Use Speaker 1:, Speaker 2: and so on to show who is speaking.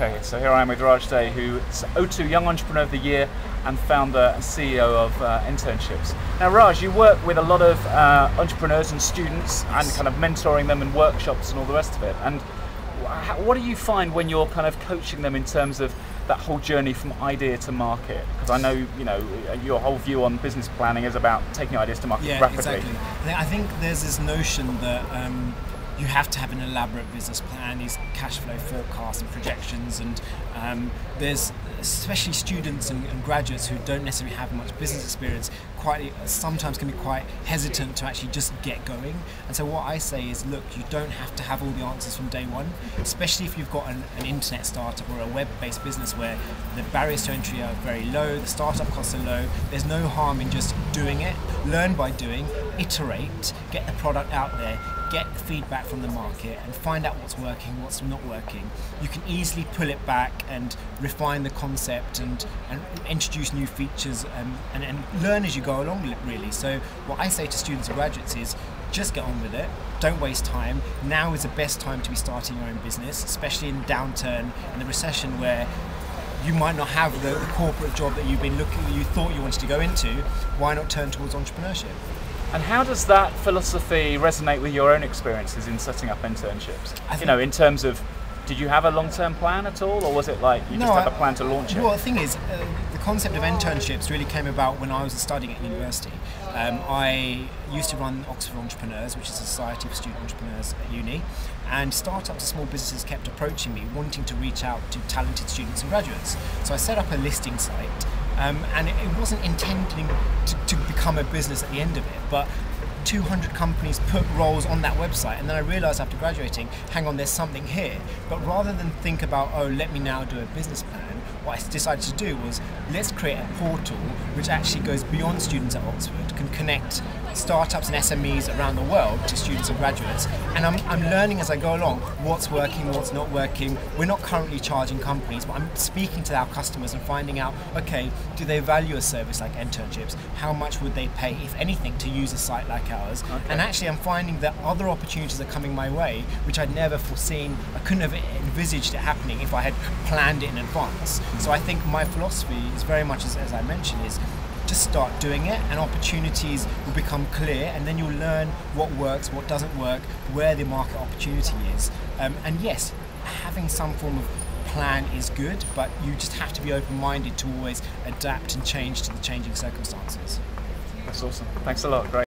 Speaker 1: Okay, so here I am with Raj Dey, who is O2 Young Entrepreneur of the Year and founder and CEO of uh, Enternships. Now, Raj, you work with a lot of uh, entrepreneurs and students and kind of mentoring them in workshops and all the rest of it. And what do you find when you're kind of coaching them in terms of that whole journey from idea to market? Because I know, you know, your whole view on business planning is about taking ideas to market
Speaker 2: yeah,
Speaker 1: rapidly.
Speaker 2: exactly. I think there's this notion that um, you have to have an elaborate business plan, these cash flow forecasts and projections, and um, there's especially students and, and, graduates who don't necessarily have much business experience quite sometimes can be quite hesitant to actually just get going. And so what I say is look you don't have to have all the answers from day one especially if you've got an, an internet startup or a web-based business where the barriers to entry are very low the startup costs are low there's no harm in just doing it. Learn by doing iterate get the product out there get feedback from the market and find out what's working, what's not working. You can easily pull it back and refine the concept and, and introduce new features and, and, and learn as you go along, really. So, what I say to students and graduates is just get on with it. Don't waste time. Now is the best time to be starting your own business, especially in downturn and the recession where you might not have the, the corporate job that you've been looking, you thought you wanted to go into. Why not turn towards entrepreneurship?
Speaker 1: And how does that philosophy resonate with your own experiences in setting up Enternships? you know, in terms of, did you have a long-term plan at all, or was it like you no, just had a plan to launch it?
Speaker 2: Well, the thing is, uh, the concept of Enternships really came about when I was studying at university. Um, I used to run Oxford Entrepreneurs, which is a society of student entrepreneurs at uni, and startups and small businesses kept approaching me, wanting to reach out to talented students and graduates. So I set up a listing site um, and it, wasn't intending to, to become a business at the end of it, but 200 companies put roles on that website. And then I realized after graduating hang on there's something here. But rather than think about oh let me now do a business plan what I decided to do was let's create a portal which actually goes beyond students at Oxford, can connect startups and SMEs around the world to students and graduates. And I'm, I'm learning as I go along what's working, what's not working. We're not currently charging companies, but I'm speaking to our customers and finding out okay, do they value a service like Enternships? How much would they pay, if anything, to use a site like ours? Okay. And actually, I'm finding that other opportunities are coming my way, which I'd never foreseen. I couldn't have envisaged it happening if I had planned it in advance. So I think my philosophy is very much as, as I mentioned is just start doing it and opportunities will become clear and then you'll learn what works, what doesn't work, where the market opportunity is. Um, and yes, having some form of plan is good, but you just have to be open-minded to always adapt and change to the changing circumstances.
Speaker 1: That's awesome. Thanks a lot. Great.